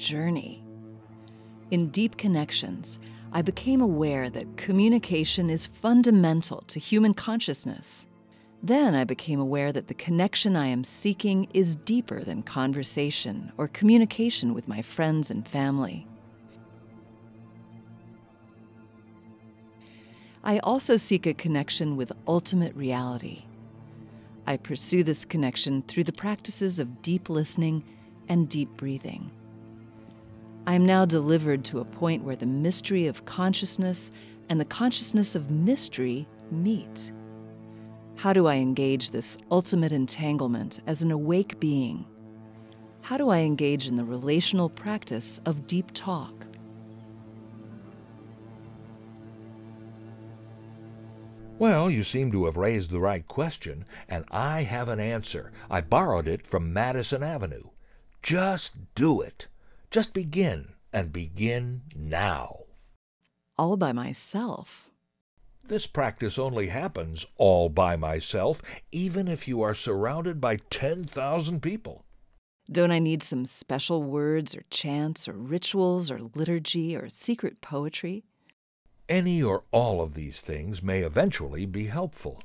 Journey. In deep connections, I became aware that communication is fundamental to human consciousness. Then I became aware that the connection I am seeking is deeper than conversation or communication with my friends and family. I also seek a connection with ultimate reality. I pursue this connection through the practices of deep listening and deep breathing. I am now delivered to a point where the mystery of consciousness and the consciousness of mystery meet. How do I engage this ultimate entanglement as an awake being? How do I engage in the relational practice of deep talk? Well, you seem to have raised the right question, and I have an answer. I borrowed it from Madison Avenue. Just do it. Just begin, and begin now. All by myself. This practice only happens all by myself, even if you are surrounded by 10,000 people. Don't I need some special words or chants or rituals or liturgy or secret poetry? Any or all of these things may eventually be helpful.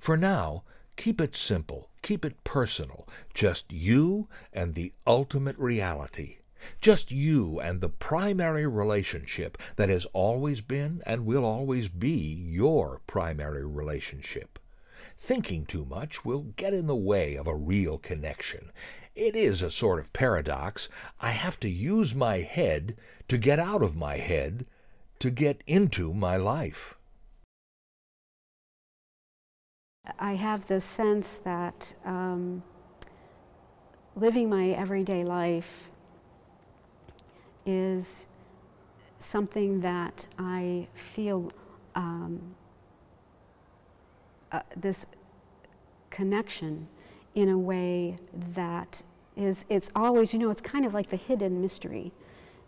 For now, keep it simple, keep it personal, just you and the ultimate reality. Just you and the primary relationship that has always been and will always be your primary relationship. Thinking too much will get in the way of a real connection. It is a sort of paradox. I have to use my head to get out of my head to get into my life. I have the sense that um, living my everyday life is something that I feel um, uh, this connection in a way that is, it's always, you know, it's kind of like the hidden mystery.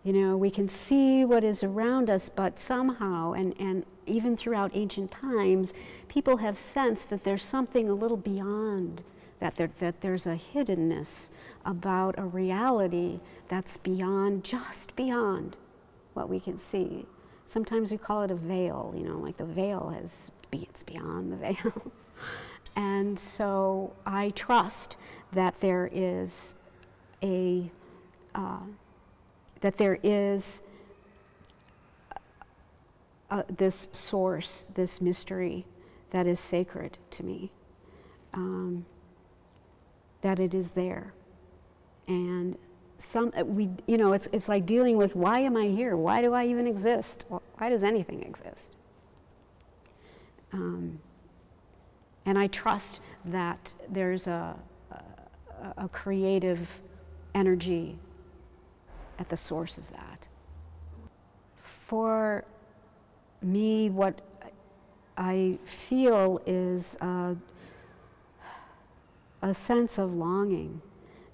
You know, we can see what is around us, but somehow, and, and even throughout ancient times, people have sensed that there's something a little beyond, that, there, that there's a hiddenness about a reality that's beyond, just beyond what we can see. Sometimes we call it a veil, you know, like the veil has, it's beyond the veil. and so I trust that there is a, uh, that there is uh, this source, this mystery that is sacred to me, um, that it is there. And some, uh, we, you know, it's, it's like dealing with why am I here? Why do I even exist? Why does anything exist? Um, and I trust that there's a, a, a creative energy at the source of that. For me, what I feel is a, a sense of longing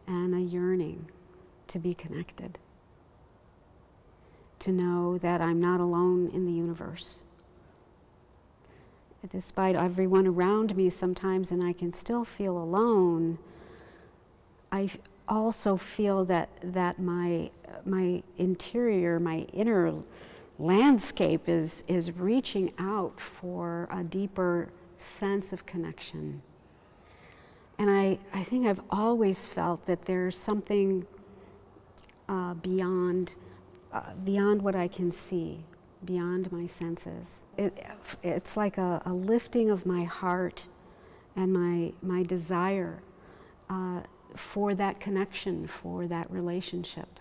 and a yearning to be connected, to know that I'm not alone in the universe. Despite everyone around me sometimes, and I can still feel alone, I also feel that, that my, my interior, my inner landscape is, is reaching out for a deeper sense of connection. And I, I think I've always felt that there's something uh, beyond, uh, beyond what I can see, beyond my senses. It, it's like a, a lifting of my heart and my, my desire uh, for that connection, for that relationship.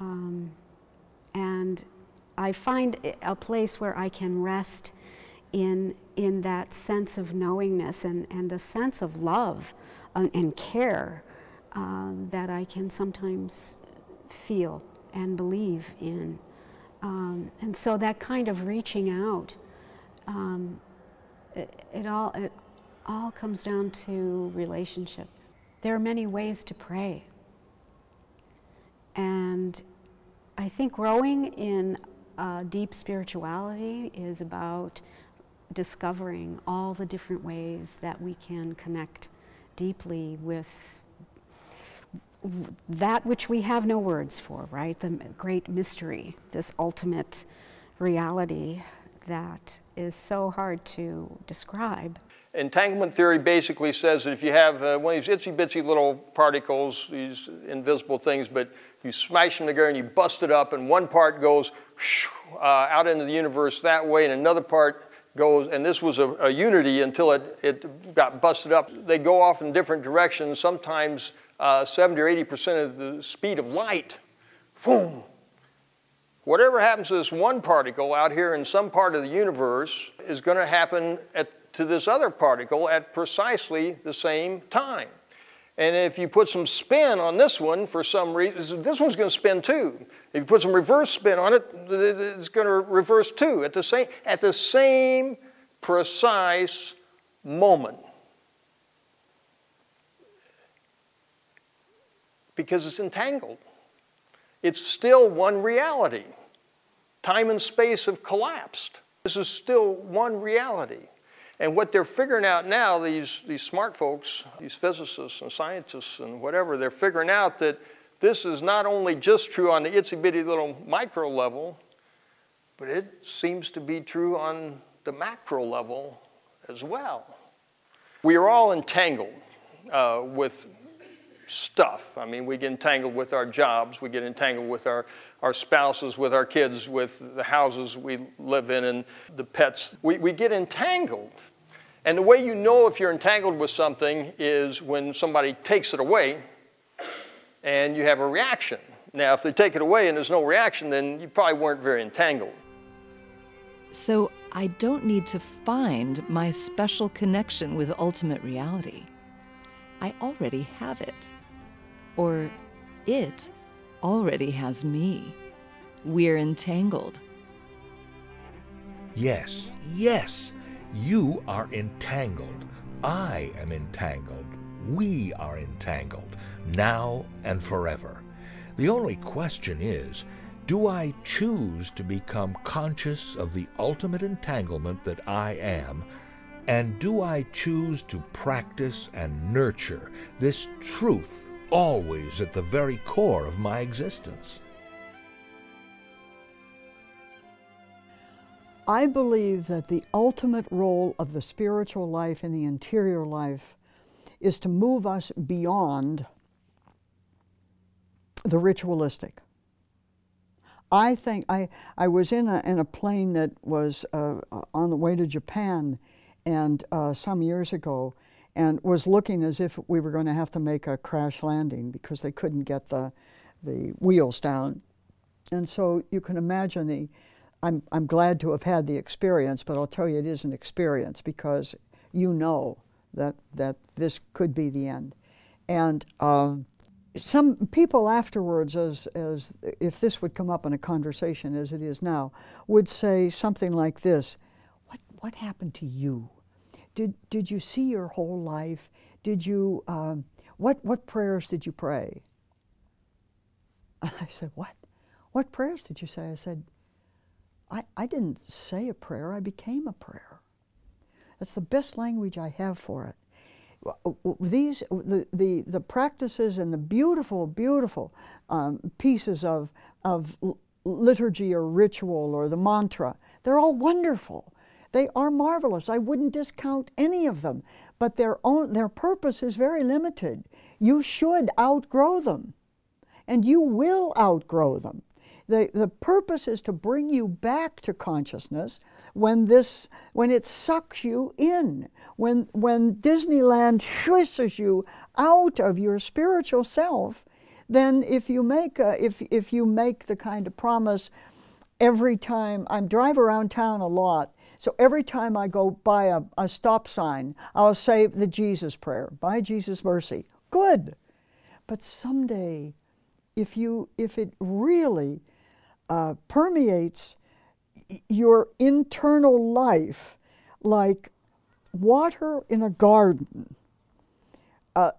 Um, and I find a place where I can rest in, in that sense of knowingness and, and a sense of love uh, and care um, that I can sometimes feel and believe in. Um, and so that kind of reaching out, um, it, it, all, it all comes down to relationship. There are many ways to pray. And I think growing in uh, deep spirituality is about discovering all the different ways that we can connect deeply with that which we have no words for, right? The great mystery, this ultimate reality that is so hard to describe. Entanglement theory basically says that if you have uh, one of these itsy bitsy little particles, these invisible things, but you smash them together and you bust it up, and one part goes uh, out into the universe that way, and another part goes, and this was a, a unity until it, it got busted up. They go off in different directions, sometimes uh, 70 or 80% of the speed of light. Boom! Whatever happens to this one particle out here in some part of the universe is going to happen at to this other particle at precisely the same time. And if you put some spin on this one for some reason, this one's going to spin too. If you put some reverse spin on it, it's going to reverse too at the same, at the same precise moment. Because it's entangled. It's still one reality. Time and space have collapsed. This is still one reality. And what they're figuring out now, these, these smart folks, these physicists and scientists and whatever, they're figuring out that this is not only just true on the itsy bitty little micro level, but it seems to be true on the macro level as well. We are all entangled uh, with stuff. I mean, we get entangled with our jobs, we get entangled with our, our spouses, with our kids, with the houses we live in, and the pets. We, we get entangled. And the way you know if you're entangled with something is when somebody takes it away and you have a reaction. Now, if they take it away and there's no reaction, then you probably weren't very entangled. So I don't need to find my special connection with ultimate reality. I already have it. Or it already has me. We're entangled. Yes, yes. You are entangled. I am entangled. We are entangled, now and forever. The only question is do I choose to become conscious of the ultimate entanglement that I am? And do I choose to practice and nurture this truth always at the very core of my existence? I believe that the ultimate role of the spiritual life and the interior life is to move us beyond the ritualistic. I think I, I was in a, in a plane that was uh, on the way to Japan and uh, some years ago and was looking as if we were going to have to make a crash landing because they couldn't get the, the wheels down. And so you can imagine the, I'm, I'm glad to have had the experience, but I'll tell you it is an experience because you know that, that this could be the end. And uh, some people afterwards, as, as if this would come up in a conversation as it is now, would say something like this What, what happened to you? Did, did you see your whole life? Did you, um, what, what prayers did you pray? And I said, What? What prayers did you say? I said, I, I didn't say a prayer, I became a prayer. That's the best language I have for it. These, the, the, the practices and the beautiful, beautiful um, pieces of, of liturgy or ritual or the mantra, they're all wonderful. They are marvelous. I wouldn't discount any of them, but their, own, their purpose is very limited. You should outgrow them, and you will outgrow them. The, the purpose is to bring you back to consciousness when this when it sucks you in, when when Disneyland swishes you out of your spiritual self, then if you make a, if if you make the kind of promise every time I drive around town a lot, so every time I go by a, a stop sign, I'll say the Jesus prayer, by Jesus mercy. Good. But someday, if you if it really uh, permeates your internal life like water in a garden. Uh,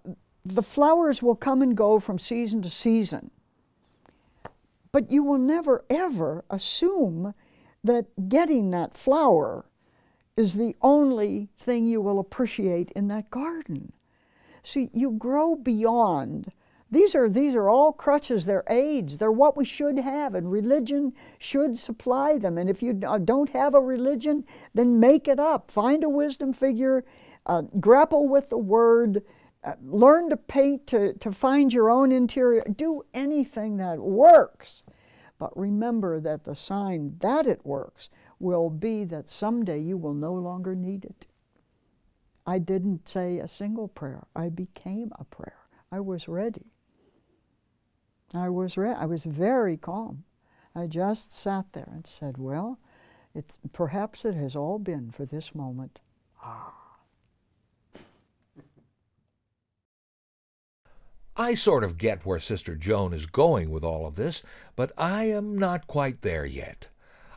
the flowers will come and go from season to season, but you will never ever assume that getting that flower is the only thing you will appreciate in that garden. See, you grow beyond These are, these are all crutches, they're aids, they're what we should have, and religion should supply them. And if you uh, don't have a religion, then make it up. Find a wisdom figure, uh, grapple with the word, uh, learn to paint to, to find your own interior. Do anything that works. But remember that the sign that it works will be that someday you will no longer need it. I didn't say a single prayer, I became a prayer. I was ready. I was I was very calm. I just sat there and said, "Well, it perhaps it has all been for this moment." Ah. I sort of get where Sister Joan is going with all of this, but I am not quite there yet.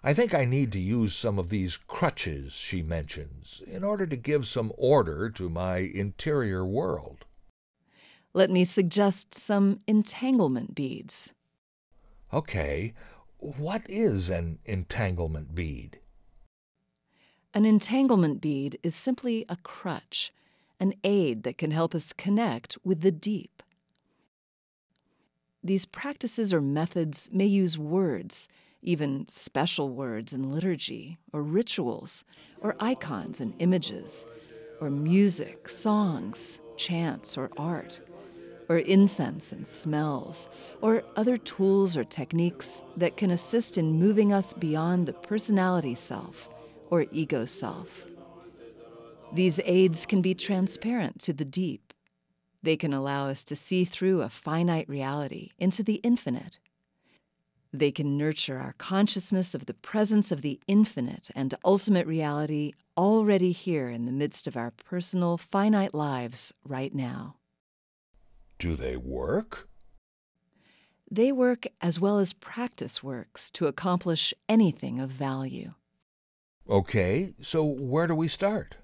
I think I need to use some of these crutches she mentions in order to give some order to my interior world. Let me suggest some entanglement beads. Okay, what is an entanglement bead? An entanglement bead is simply a crutch, an aid that can help us connect with the deep. These practices or methods may use words, even special words in liturgy, or rituals, or icons and images, or music, songs, chants, or art or incense and smells, or other tools or techniques that can assist in moving us beyond the personality self or ego self. These aids can be transparent to the deep. They can allow us to see through a finite reality into the infinite. They can nurture our consciousness of the presence of the infinite and ultimate reality already here in the midst of our personal, finite lives right now. Do they work? They work as well as practice works to accomplish anything of value. Okay, so where do we start?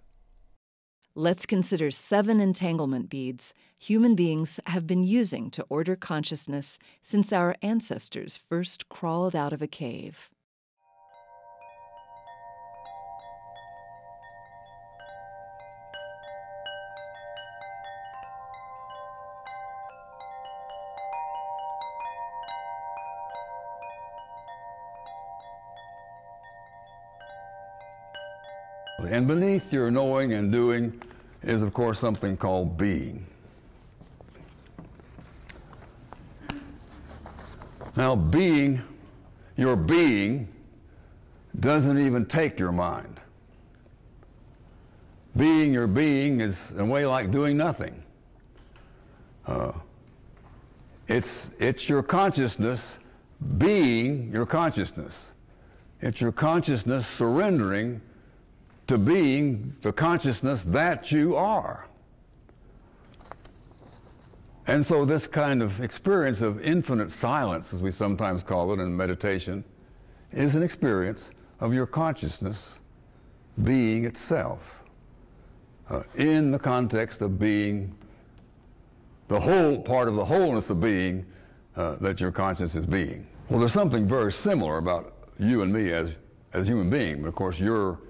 Let's consider seven entanglement beads human beings have been using to order consciousness since our ancestors first crawled out of a cave. And beneath your knowing and doing is, of course, something called being. Now, being, your being, doesn't even take your mind. Being your being is, in a way, like doing nothing. Uh, it's, it's your consciousness being your consciousness. It's your consciousness surrendering to being the consciousness that you are. And so, this kind of experience of infinite silence, as we sometimes call it in meditation, is an experience of your consciousness being itself uh, in the context of being the whole part of the wholeness of being uh, that your consciousness is being. Well, there's something very similar about you and me as, as human beings. Of course, you're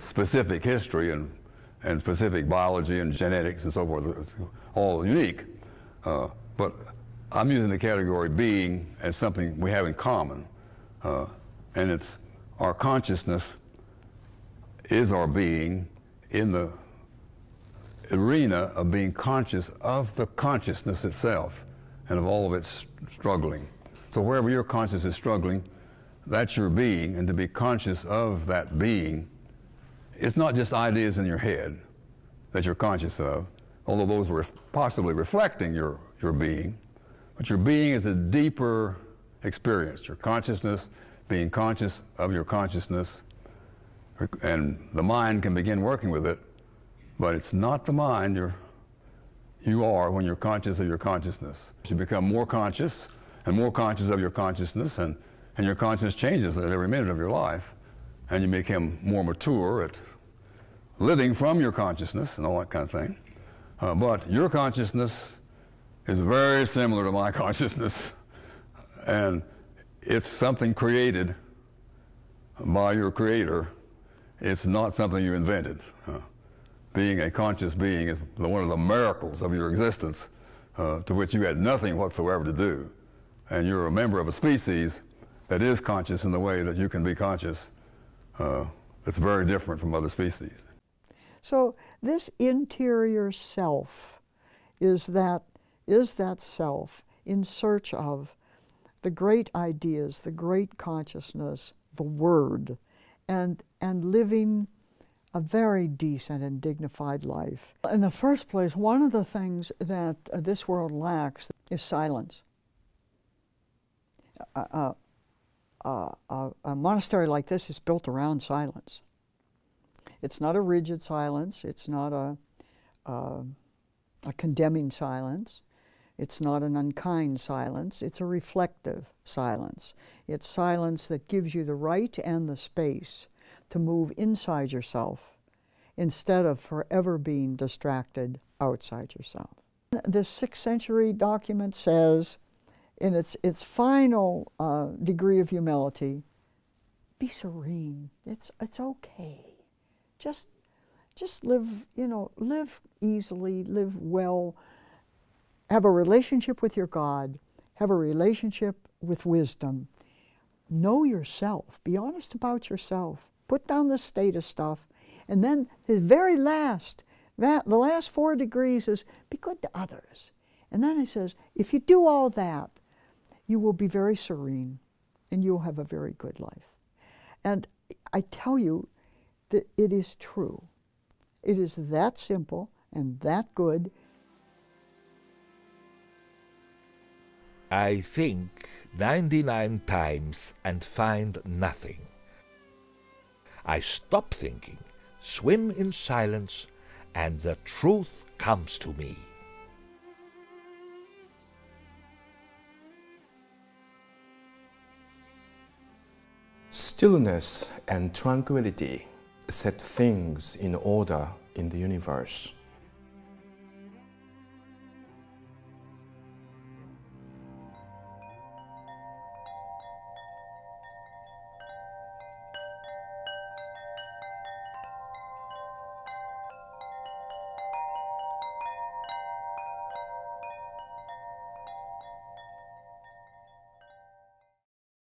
specific history and, and specific biology and genetics and so forth. It's all unique. Uh, but I'm using the category being as something we have in common. Uh, and it's our consciousness is our being in the arena of being conscious of the consciousness itself and of all of its struggling. So wherever your consciousness is struggling, that's your being, and to be conscious of that being it's not just ideas in your head that you're conscious of, although those were possibly reflecting your, your being, but your being is a deeper experience. Your consciousness, being conscious of your consciousness, and the mind can begin working with it, but it's not the mind you're, you are when you're conscious of your consciousness. You become more conscious and more conscious of your consciousness, and, and your consciousness changes at every minute of your life and you become more mature at living from your consciousness and all that kind of thing. Uh, but your consciousness is very similar to my consciousness, and it's something created by your creator. It's not something you invented. Uh, being a conscious being is one of the miracles of your existence uh, to which you had nothing whatsoever to do, and you're a member of a species that is conscious in the way that you can be conscious, uh, very different from other species. So this interior self is that, is that self in search of the great ideas, the great consciousness, the Word, and, and living a very decent and dignified life. In the first place, one of the things that uh, this world lacks is silence. Uh, uh, a monastery like this is built around silence. It's not a rigid silence, it's not a, a condemning silence, it's not an unkind silence, it's a reflective silence. It's silence that gives you the right and the space to move inside yourself instead of forever being distracted outside yourself. This sixth century document says, in its, its final uh, degree of humility, be serene. It's, it's okay. Just, just live, you know, live easily, live well, have a relationship with your God, have a relationship with wisdom. Know yourself. Be honest about yourself. Put down the status stuff. And then the very last, that, the last four degrees is be good to others. And then he says, if you do all that, you will be very serene and you'll have a very good life. And I tell you that it is true. It is that simple and that good. I think 99 times and find nothing. I stop thinking, swim in silence, and the truth comes to me. Stillness and tranquility set things in order in the universe.